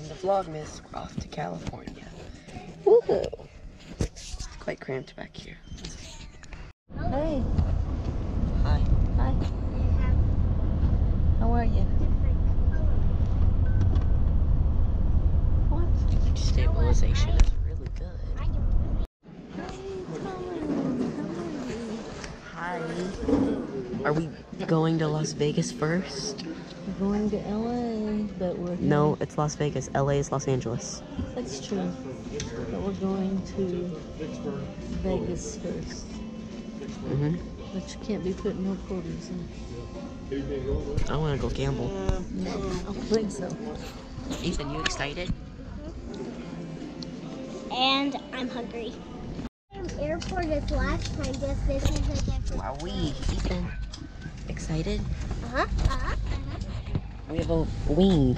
Welcome to Vlogmas. We're off to California. Woohoo! It's quite cramped back here. Hey, Hi. hi. How are you? What? Stabilization is really good. Hi. Are we going to Las Vegas first? We're going to LA, but we're No, it's Las Vegas. LA is Los Angeles. That's true. But we're going to Vegas first. hmm But you can't be putting no quarters in. I want to go gamble. No, I don't think so. Ethan, you excited? And I'm hungry. Airport is last time, just this is a different. Wowee. Ethan, excited? Uh-huh, uh-huh, uh-huh. We have a wing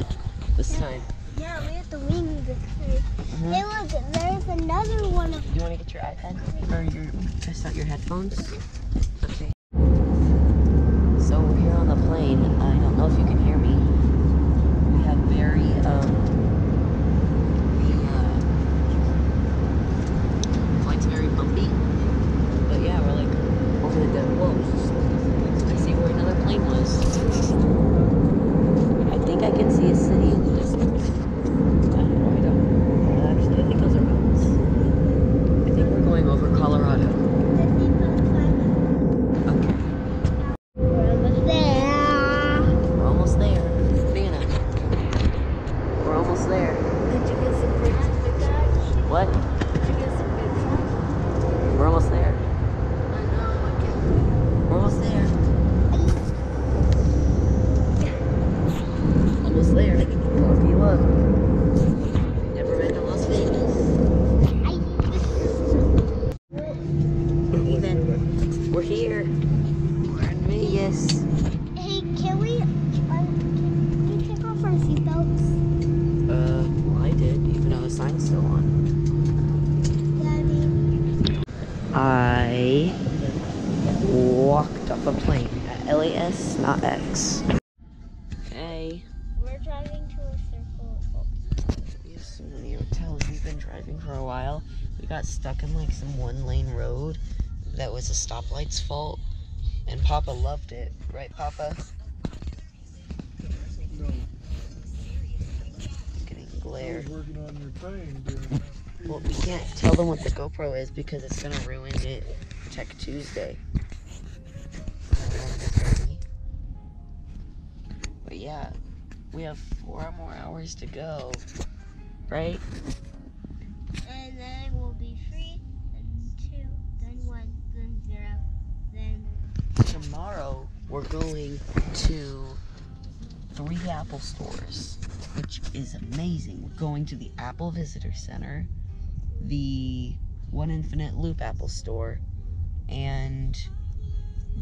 this time. Yeah, we have the wing this time. Mhm. Hey, look, there's another one of You want to get your iPad or your test out your headphones? Okay. So we're here on the plane. I don't know if you can hear me. We have very um the uh, flight's very bumpy. But yeah, we're like over the dead wolves. I see where another plane was. I think I can see a city in the distance. I don't know. I don't. Well, actually, I think those are mountains. I think we're going over Colorado. Okay. We're almost there. Savannah. We're almost there. What? We're almost there. We're almost there. Almost there. Looky look. Never been to Las Vegas. Ethan, we're here. We're in Vegas. Hey, can we, um, can we take off our seatbelts? Uh, well, I did, even though the sign's still on. Daddy. I walked off a plane at LAS, not X. Hey. We're driving to a circle. We have so many hotels. We've been driving for a while. We got stuck in like some one lane road that was a stoplight's fault. And Papa loved it. Right, Papa? No, Getting glare. working on your thing, dude. Well, we can't tell them what the GoPro is because it's gonna ruin it. Tech Tuesday. Yeah, we have four more hours to go, right? And then we'll be free. Then two. Then one. Then zero. Then. Tomorrow we're going to three Apple stores, which is amazing. We're going to the Apple Visitor Center, the One Infinite Loop Apple Store, and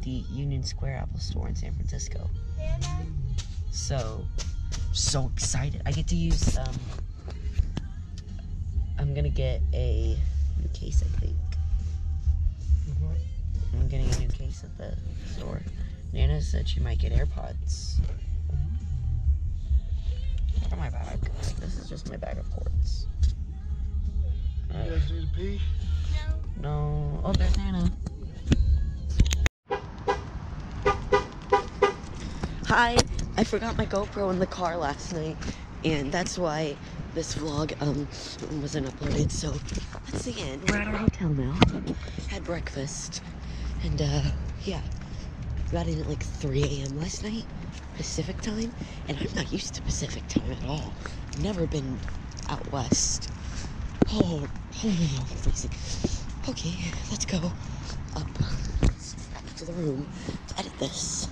the Union Square Apple Store in San Francisco. Uh, So, so excited. I get to use, um, I'm gonna get a new case, I think. I'm getting a new case at the store. Nana said she might get AirPods. Look at my bag. This is just my bag of cords. You guys need to pee? No. no. Oh, there's Nana. Hi. I forgot my GoPro in the car last night, and that's why this vlog um wasn't uploaded. So that's the end. We're at our hotel now. Had breakfast, and uh, yeah, got in at like 3 a.m. last night, Pacific time, and I'm not used to Pacific time at all. Never been out west. Oh, oh, freezing. Okay, let's go up to the room to edit this.